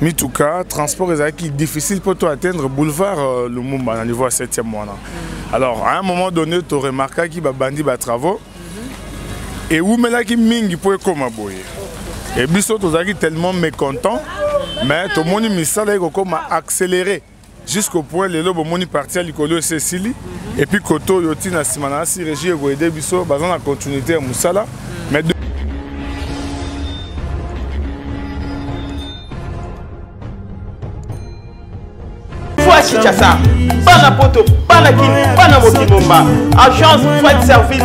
mituka transport ezalaki difficile mpo to atteindre boulevard euh, lumumba na niveau ya 7e wana mm. alors à un moment donné to remarkaki babandi batravaux mm-hmm. ewumelaki mingi mpo ekóma boye e biso tozalaki tellement mécontent mais tomoni misala ekokóma accéléré jusqu'au point lelo bomoni parti ya likolo esi esili mhm. et puis koto oyo ti na nsima na asi regi ekoyede biso baza na continuité ya mosala mais kinshasa bana poto bana kini bana mokili bomba agence fret service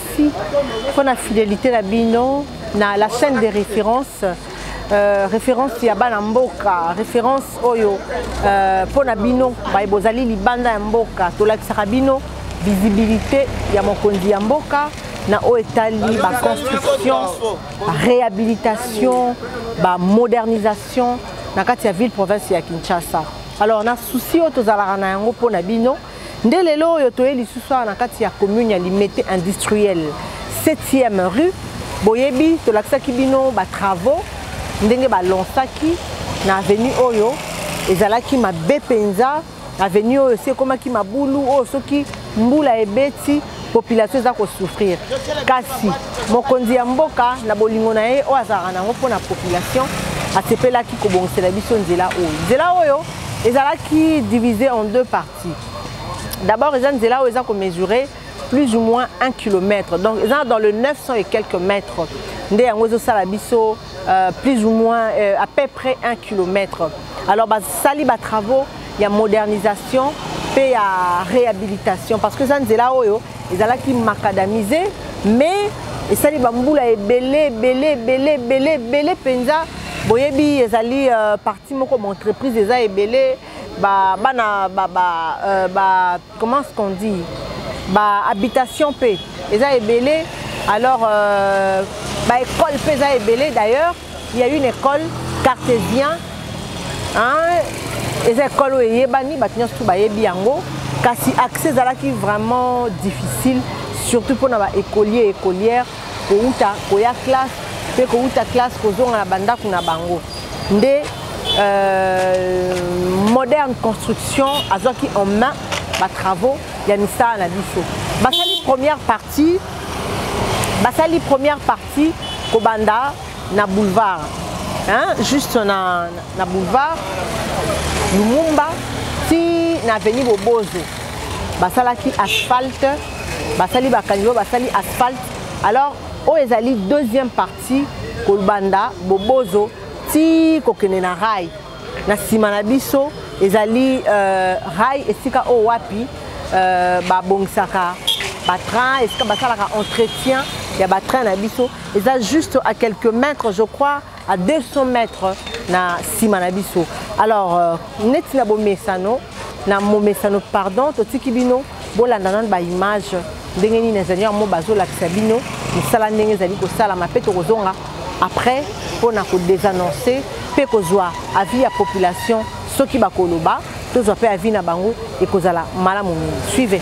Merci pour la fidélité la bino na la chaîne de référence. Euh, référence ya bana mboka référence oyo euh, mpo na bino baye bozali libanda ya mboka tolakisaka bino visibilité ya mokonzi ya mboka na oyo etali baconstruction réhabilitation bamodernisation na kati ya ville province ya kinshasa alors na souci oyo tozalaka na yango mpo na bino nde lelo oyo toye lisusu awa na kati ya commune ya limete industriel 7e rue boyebi tolakisaki bino batravaux ndenge balonsaki na avenue oyo ezalaki mabe mpenza avenue oyo esi ekomaki mabulu oyo soki mbula ebeti population eza kosouffrir kasi mokonzi ya mboka na bolingo na ye oyo azalaka na yango mpo na population asepelaki kobongisela biso nzela oyo nzela oyo ezalaki divise en deux parties d'abord eza nzela oyo eza komesurer plus ou moins 1 kilomètre donc eza dans le 900 et quelques mètres nde yango ezosala biso euh, plus ou moins euh, à peu près un kilomètre alors basali batravaux ya modernisation mpe ya réhabilitation parce que eza nzela oyo ezalaki macadamise mais esali bambula ebele ebele ebele ebele ebele mpenza boyebi ezali euh, parti moko baentreprise eza ebele bana ba, ba, ba, euh, ba, comment ce qu'on dit ba habitation pe eza ebele alors euh, ba école pe eza ebele d'ailleurs il y a une école cartésien hein eza école oyo eyebani bato nyonso tu bayebi yango kasi accès ezalaki vraiment difficile surtout mpona ba écolier écolière kowuta koya classe mpe kowuta classe kozonga na bandako na bango nde euh, moderne construction azwaki en main batravaux ya misala na biso basali première partie basali première partie kobanda na boulevard hein, juste na, na boulevard lumumba ti na avenue bobozo basalaki asphalte basali bakanilo basali asphalte alors oyo ezali deuxième partie kolbanda bobozo ti kokende na rai na nsima na biso ezali uh, rai esika oyo wapi uh, babongisaka batrain esika basalaka entretien ya batrain na biso eza juste à quelques mètres je crois à 200 mètres na sima na biso alors euh, neti na bomesano na momesano pardon totiki bino bolanda nanu baimage ndenge nini ezali yango bazolakisa bino misala ndenge ezali kosalama mpe tokozonga après mpo na kodesannonce mpe kozwa avis ya population soki bakoloba tozwa mpe avis na bango ekozala malamu mingi suive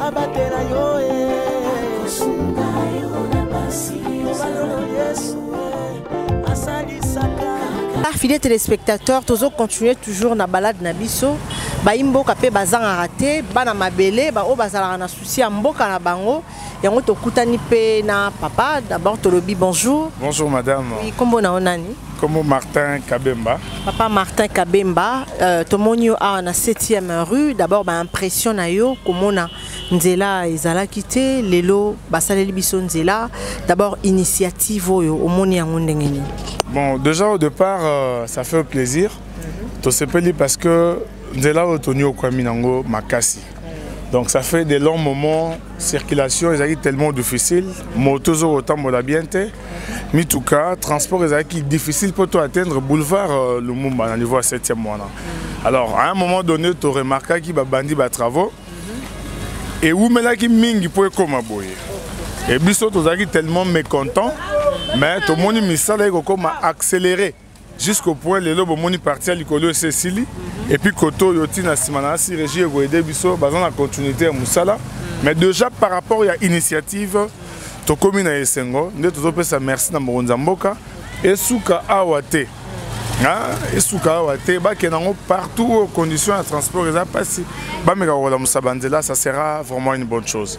abatela yo akosunga yo na basi obalolo yesu asalisaka fidèle téléspectateur tozo continuer toujours na balade na biso bayi mboka mpe bazangaka te bana mabele baoyo bazalaka na susi ya mboka na bango yango tokutani mpe na papa d'abord tolobi bonjour bonjour madame nkombo na yo nani nkombo martin kabemba papa martin kabemba euh, tomoni yo awa na 7e rue d'abord baimpression na yo komona nzela ezalaki te lelo basaleli biso nzela d'abord initiative oyo omoni yango ndenge nini bon déjà au départ euh, ça fait plaisir mhm. tosepeli parce que nzela oyo toniokwami nango makasi donc ça fait de longs moments circulation ezalaki tellement difficile moto ezo kotambola bien te mituka transport ezalaki difficile mpo to atteindre boulevard euh, lumumba na niveau ya 7e wana alors à un moment donné to remarkaki babandi batravaux mhm. ewumelaki mingi mpo ekoma boye e biso tozalaki tellement mécontent mais tomoni misala ekokoma accéléré jusqu'au point lelo bomoni parti ya likolo esi esili mhm. epuis koto oyo ntina nsima na asi régi ekoyede biso baza na continuité ya mosala mhm. mais déjà par rapport ya initiative tokomi na esengo nde tozopesa merci na mokonzi ya mboka esuka awa te esuka awa te bakenda yango partout oyo condition ya transport eza mpasi bameka kokolamusa banzela ça sera vraiment une bonne chose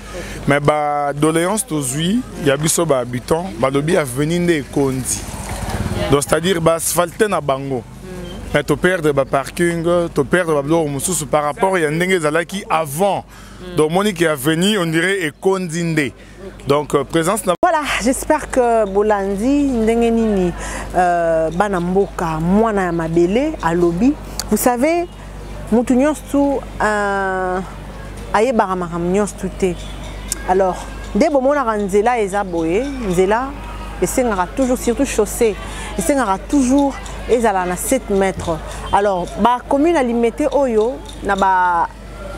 mais ba doléance tozwi ya biso ba habitant balobi aveni nde ekondi donc c'est à dire baasphalte na bango mais to perdre ba parking to perdre ba biloko mosusu par rapport ya ndenge ezalaki avant donc moni ke aveni on dirait ekondi nde donc euh, présence na voilà j'espère que bolandi ndenge nini euh, bana mboka mwana ya mabele alobi vous savez mutu nyonso tu uh, ayebaka makambo nyonso tu te alors nde bomonaka nzela eza boye nzela esengaka toujours surtout chaussée esengaka toujours ezala na 7 mètre alors bakomi na limete oyo na ba,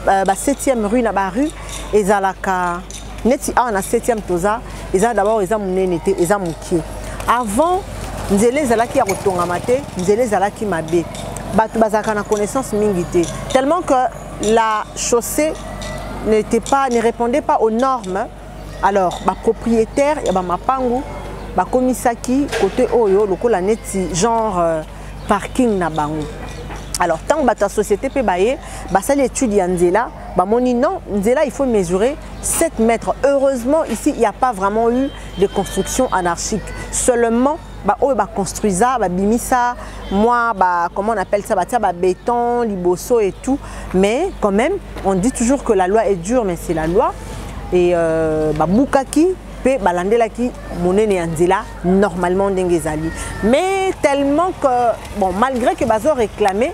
ba, ba 7e rue na barue ezalaka neti awa na 7e toza eza d'abord eza monene te eza mokie avant nzela ezalaki ya kotongama te nzela ezalaki mabe bato bazalaka na connaissance mingi te tellement que la chaussée n'était pas ne répondait pas aux normes alors bapropriétaire ya bamapangu bakomisaki kote oyo lokola neti genre euh, parking na bango alors ntango bato ya société mpe baye basali étude ya nzela Bamoni non, Nzela il faut mesurer 7 mètres. Heureusement ici il n'y a pas vraiment eu de construction anarchique. Seulement ba oyo ba construisa ba bimisa moi ba comment on appelle ça ba tia ba béton liboso et tout mais quand même on dit toujours que la loi est dure mais c'est la loi et euh, ba bukaki pe balandelaki monene ya nzela normalement ndenge ezali mais tellement que bon malgré que bazo réclamer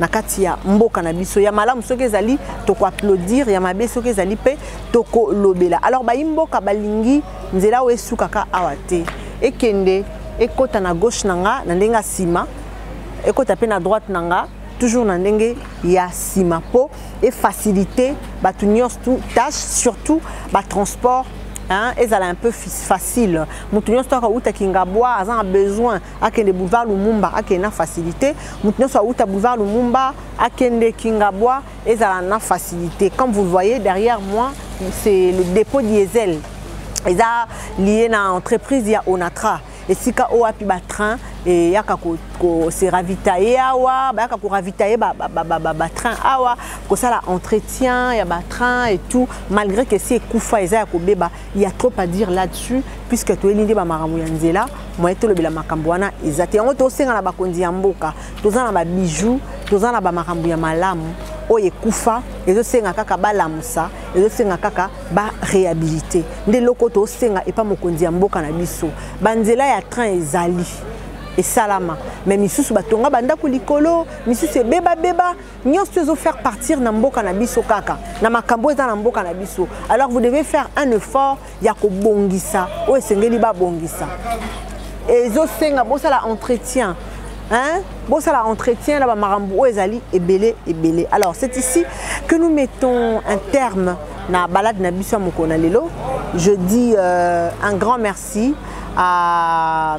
na kati ya mboka na biso ya malamu soki ezali tokoaplaudire ya mabe soki ezali mpe tokolobela alors bayi mboka balingi nzela oyo esukaka awa te ekende ekota na gauche na nga na ndenge ya nsima ekota mpe na droite na nga toujours na ndenge ya nsima mpo efacilite bato nyonso tâche surtout batransport hein, ezala un peu facile moto nyonso to akouta kingabwa aza na besoin akende boulevard lumumba akende na facilité moto nyonso awuta boulevard lumumba akende kingabwa ezala na facilité comme vous le voyez derrière moi c'est le dépôt diesel eza lié na entreprise ya onatra esika oyo api batrain eyaka se ravitailler awa bayaka koravitailler batrain awa kosala entretien ya batrain et tout malgré que esi ekufa eza ya kobeba Il y a trop à dire là-dessus, puisque tu es l'idée de Maramou Yanzela, moi et le Bilamakambouana, et Zati. On est au sein à la Bakondi Yamboka, tous en a bijoux, tous en a Maramou Yamalam, oye kufa ezo senga kaka balamusa ezo senga kaka ba réhabilité nde loko to senga epa mokonzi ya mboka na biso banzela ya train ezali esalama me misusu batonga bandako likolo misusu ebebabeba nyoso ezo faire partir na mboka na biso kaka na makambo eza na mboka na biso alors vous devez faire un effort ya kobongisa oyo esengeli babongisa ezosenga bosala entretien hein bosala entretien na bamakambo oyo ezali ebele ebele alors c'est ici que nous mettons un terme na balade na biso ya mokolo na lelo je dis euh, un grand merci à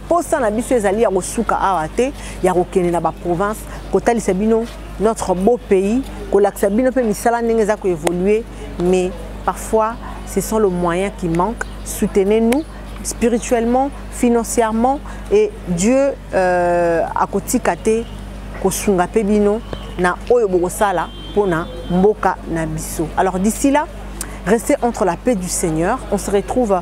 Posa na biso ezali ya kosuka awa te, ya kokende na ba province kotalisa bino notre beau pays, kolakisa bino pe misala ndenge eza ko évoluer, mais parfois ce sont le moyen qui manque. Soutenez-nous spirituellement, financièrement et Dieu euh, akotika te kosunga pe bino na oyo bokosala pona mboka na biso. Alors d'ici là, restez entre la paix du Seigneur. On se retrouve